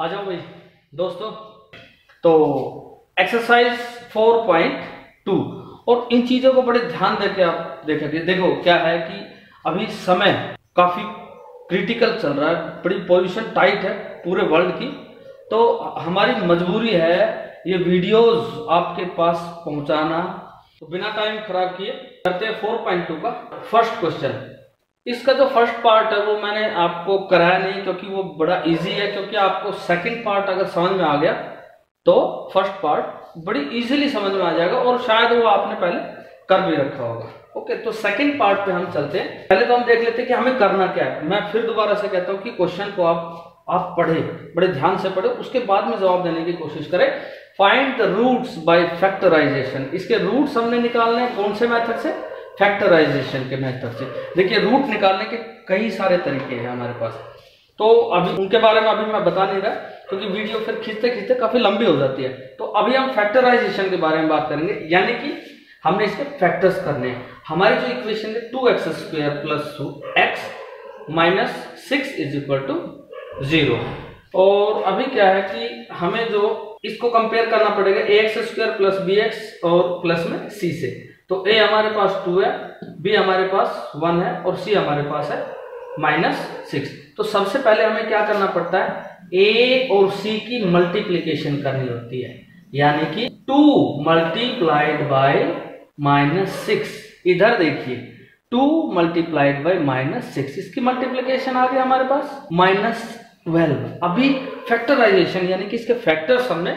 आ जाओ भाई, दोस्तों। तो एक्सरसाइज 4.2 और इन चीज़ों को बड़े ध्यान देके आप देखेंगे देखो, क्या है कि अभी समय काफ़ी क्रिटिकल चल रहा है। बड़ी पोजीशन टाइट है पूरे वर्ल्ड की। तो हमारी मजबूरी है ये वीडियोस आपके पास पहुंचाना। तो बिना टाइम खराब किए करते हैं 4.2 का फ़र्स्ट क्वेश्चन इसका जो फ़र्स्ट पार्ट है, वो मैंने आपको कराया नहीं, क्योंकि वो बड़ा इजी है, क्योंकि आपको सेकंड पार्ट अगर समझ में आ गया तो फ़र्स्ट पार्ट बड़ी इजीली समझ में आ जाएगा, और शायद वो आपने पहले कर भी रखा होगा। ओके तो सेकंड पार्ट पे हम चलते हैं। पहले तो हम देख लेते हैं कि हमें करना क्या है। मैं फिर दोबारा से कहता हूँ कि क्वेश्चन को आप आप पढ़े, बड़े ध्यान से पढ़े, उसके बाद में जवाब देने की कोशिश करें। Find the roots by factorisation इसके रूट्स हमने निकालने कौन से मेथड से? फैक्टराइजेशन के मेथड से। देखिए रूट निकालने के कई सारे तरीके हैं हमारे पास। तो अभी उनके बारे में अभी मैं बता नहीं रहा, क्योंकि वीडियो फिर खींचते खींचते काफ़ी लंबी हो जाती है। तो अभी हम फैक्टराइजेशन के बारे में बात करेंगे। यानी कि हमने इसके फैक्टर्स करने हैं। हमारी जो इक्वेशन है two x square plus two x minus six is equal to zero और अभी क्या है कि हमें जो इसको कंपेयर करना पड़ेगा a x square plus b x और प्लस में सी से। तो ए हमारे पास टू है बी हमारे पास वन है और सी हमारे पास है माइनस सिक्स तो सबसे पहले हमें क्या करना पड़ता है? ए और सी की मल्टीप्लीकेशन करनी होती है। यानी कि two multiplied by minus six इधर देखिए two multiplied by minus six इसकी मल्टीप्लीकेशन आ गई हमारे पास। माइनस ट्वेल्व अभी फैक्टराइजेशन, यानी कि इसके फैक्टर्स हमने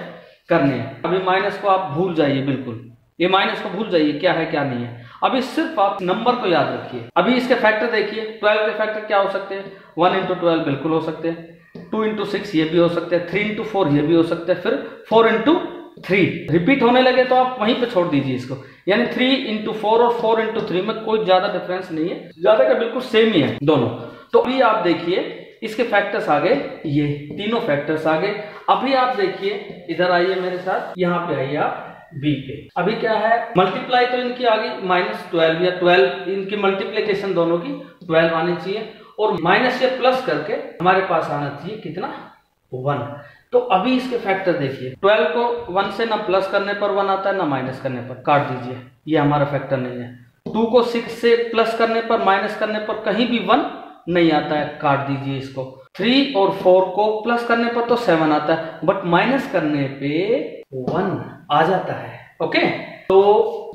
करने हैं। अभी माइनस को आप भूल जाइए, बिल्कुल। ये माइनस को भूल जाइए, क्या है, क्या नहीं है। अभी सिर्फ़ आप नंबर को याद रखिए। अभी इसके फैक्टर देखिए, ट्वेल्व के फैक्टर क्या हो सकते हैं? वन इंटू ट्वेल्व बिल्कुल हो सकते हैं। टू इंटू सिक्स ये भी हो सकते हैं। थ्री इंटू फोर ये भी हो सकते हैं। फिर फोर इंटू थ्री रिपीट होने लगे तो आप वहीं पे छोड़ दीजिए इसको। यानी थ्री इंटू फोर और फोर इंटू थ्री में कोई ज़्यादा डिफरेंस नहीं है। ज़्यादा का बिल्कुल सेम ही है दोनों। तो अभी आप देखिए इसके फैक्टर्स आ गए ये तीनों फैक्टर्स आ गए अभी आप देखिए, इधर आइए मेरे साथ, यहाँ पे आइए आप बी पे। अभी क्या है मल्टीप्लाई तो इनकी आ गई माइनस ट्वेल्व या ट्वेल्व इनकी मल्टीप्लीकेशन दोनों की ट्वेल्व आनी चाहिए। और माइनस या प्लस करके हमारे पास आना चाहिए कितना? वन तो अभी इसके फैक्टर देखिए। ट्वेल्व को वन से ना प्लस करने पर वन आता है, ना माइनस करने पर। काट दीजिए, ये हमारा फैक्टर नहीं है। टू को सिक्स से प्लस करने पर माइनस करने पर कहीं भी वन नहीं आता है, काट दीजिए इसको। थ्री और फोर को प्लस करने पर तो सेवन आता है बट माइनस करने पे वन आ जाता है ओके तो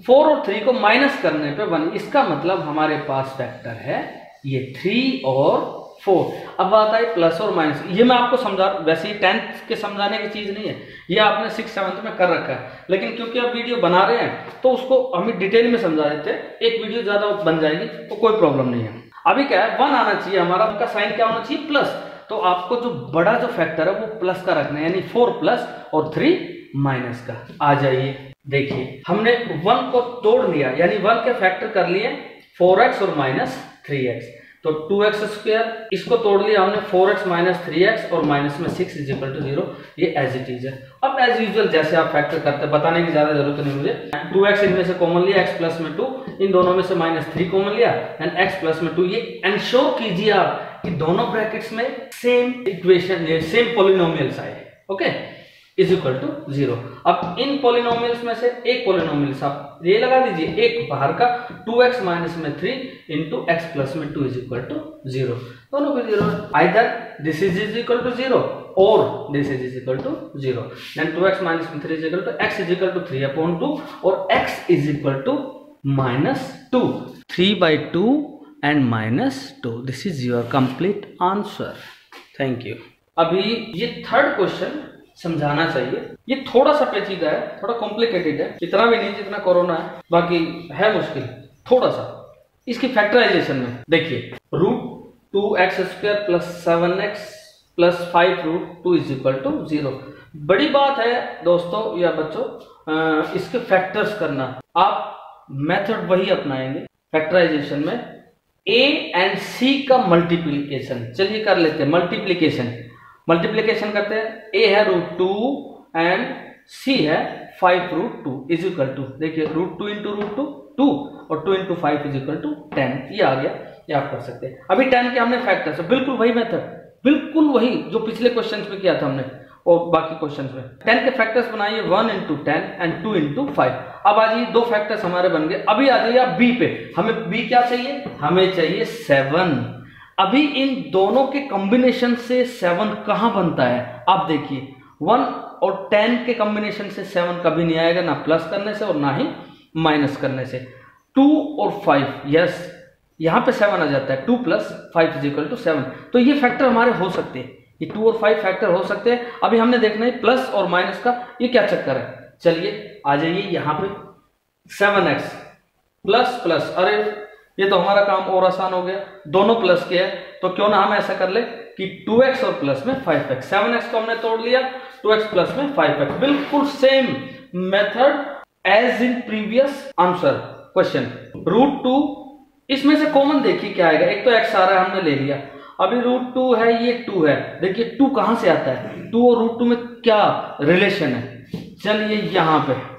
फोर और थ्री को माइनस करने पे वन इसका मतलब हमारे पास फैक्टर है ये थ्री और फोर अब बात आई प्लस और माइनस ये मैं आपको समझा, वैसे ही टेंथ के समझाने की चीज़ नहीं है, ये आपने सिक्स सेवंथ में कर रखा है। लेकिन क्योंकि आप वीडियो बना रहे हैं तो उसको हम डिटेल में समझा देते हैं, एक वीडियो ज़्यादा बन जाएगी तो कोई प्रॉब्लम नहीं है। अभी क्या है वन आना चाहिए हमारा, उनका साइन क्या होना चाहिए? प्लस तो आपको जो बड़ा जो फैक्टर है, वो प्लस का रखना है, यानी फोर प्लस और थ्री माइनस का। आ जाइए, देखिए। हमने वन को तोड़ लिया, यानी वन के फैक्टर कर लिए फोर एक्स और माइनस थ्री एक्स तो टू एक्स स्क्वायर इसको तोड़ लिया हमने four x minus three x और माइनस में six is equal to zero as it is है। अब एज यूजल जैसे आप फैक्टर करते हैं, बताने की ज़्यादा ज़रूरत नहीं मुझे। टू एक्स इनमें से कॉमन लिया एक्स प्लस में टू इन दोनों में से माइनस थ्री कॉमन लिया एंड एक्स प्लस में टू ये एंश्योर कीजिए आप कि दोनों ब्रैकेट्स में सेम इक्वेशन सेम पोलिनोमियल्स आए। Okay is equal to zero. अब इन पोलिनोमियल्स में से एक पोलिनोमियल्स आप ये लगा दीजिए, एक बाहर का टू एक्स माइनस में थ्री इंटू एक्स प्लस में two is equal to zero दोनों को zero. Either this is is equal to zero और this is is equal to zero two x minus में three is equal to x is equal to three upon two और x is equal to minus two three by two and minus two this is your complete answer thank you अभी ये third question समझाना चाहिए। ये थोड़ा सा पेचीदा है, थोड़ा कॉम्प्लिकेटेड है। इतना भी नहीं, जितना कोरोना है, बाकी है मुश्किल थोड़ा सा इसकी फैक्टराइजेशन में, देखिए root two x square plus seven x plus five root two is equal to zero बड़ी बात है, दोस्तों, या बच्चों इसके फैक्टर्स करना। आप मेथड वही अपनाएँगे फैक्टराइजेशन में। ए एंड सी का मल्टीप्लीकेशन चलिए कर लेते हैं मल्टीप्लीकेशन मल्टीप्लीकेशन करते हैं। ए है रूट टू एंड सी है five root two is equal to देखिए root two into root two two और two into five is equal to ten ये आ गया, ये आप कर सकते हैं। अभी टेन के हमने फैक्टर से बिल्कुल वही मेथड बिल्कुल वही जो पिछले क्वेश्चन में किया था हमने और बाकी क्वेश्चन में। टेन के फैक्टर्स बनाइए one into ten and two into five अब आ जाइए दो फैक्टर्स हमारे बन गए। अभी आ जाइए आप बी पे। हमें बी क्या चाहिए? हमें चाहिए सेवन अभी इन दोनों के कॉम्बिनेशन से सेवन कहाँ बनता है? आप देखिए वन और टेन के कॉम्बिनेशन से सेवन कभी नहीं आएगा, ना प्लस करने से और ना ही माइनस करने से। टू और फाइव यस यहाँ पे सेवन आ जाता है। Two plus five is equal to seven तो ये फैक्टर हमारे हो सकते हैं। ये टू और फाइव फैक्टर हो सकते हैं। अभी हमने देखना है प्लस और माइनस का ये क्या चक्कर है? चलिए, आ जाइए यहाँ पे। सेवन एक्स प्लस प्लस अरे ये तो हमारा काम और आसान हो गया। दोनों प्लस के है। तो क्यों ना हम ऐसा कर ले कि 2x और प्लस में 5x 7x को हमने तोड़ लिया 2x प्लस में 5x बिल्कुल same method as in previous answer question root two इसमें से कॉमन देखिए क्या आएगा। एक तो x आ रहा है, हमने ले लिया। अभी रूट टू है, ये टू है। देखिए टू कहाँ से आता है? टू और रूट टू में क्या रिलेशन है? चलिए यहाँ पे।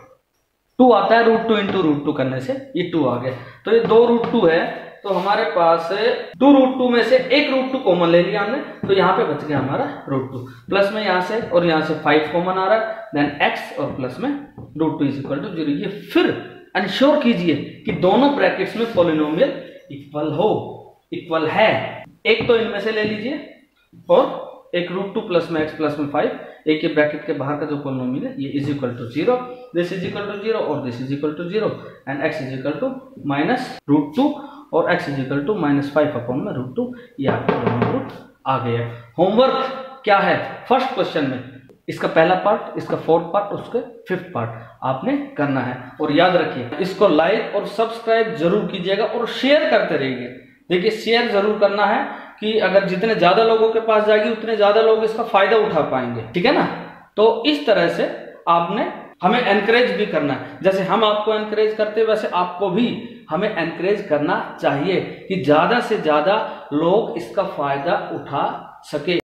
टू आता है root two into root two करने से, ये टू आ गया। तो ये दो रूट टू है तो हमारे पास टू रूट टू में से एक रूट टू कॉमन ले लिया हमने तो यहाँ पे बच गया हमारा रूट टू प्लस में यहाँ से और यहाँ से फाइव कॉमन आ रहा है देन एक्स और प्लस में root two is equal to zero ये फिर इंश्योर कीजिए कि दोनों ब्रैकेट्स में पोलिनोमियल इक्वल हो इक्वल है। एक तो इनमें से ले लीजिए और एक रूट टू प्लस में एक्स प्लस में फाइव एक ये ब्रैकेट के बाहर का जो पोलिनोमियल है, ये is equal to zero this is equal to zero और this is equal to zero and x is equal to minus root two और x is equal to minus five upon में root two ये आपका दोनों root आ गया. Homework क्या है? First question में, इसका पहला पार्ट इसका फोर्थ पार्ट उसके फिफ्थ पार्ट आपने करना है. और याद रखिए, इसको लाइक और सब्सक्राइब ज़रूर कीजिएगा और शेयर करते रहिए. देखिए शेयर ज़रूर करना है. कि अगर जितने ज़्यादा लोगों के पास जाएगी, उतने ज़्यादा लोग इसका फ़ायदा उठा पाएँगे। ठीक है ना? तो इस तरह से आपने हमें एनकरेज भी करना है। जैसे हम आपको एनकरेज करते, वैसे आपको भी हमें एनकरेज करना चाहिए कि ज़्यादा से ज़्यादा लोग इसका फ़ायदा उठा सके।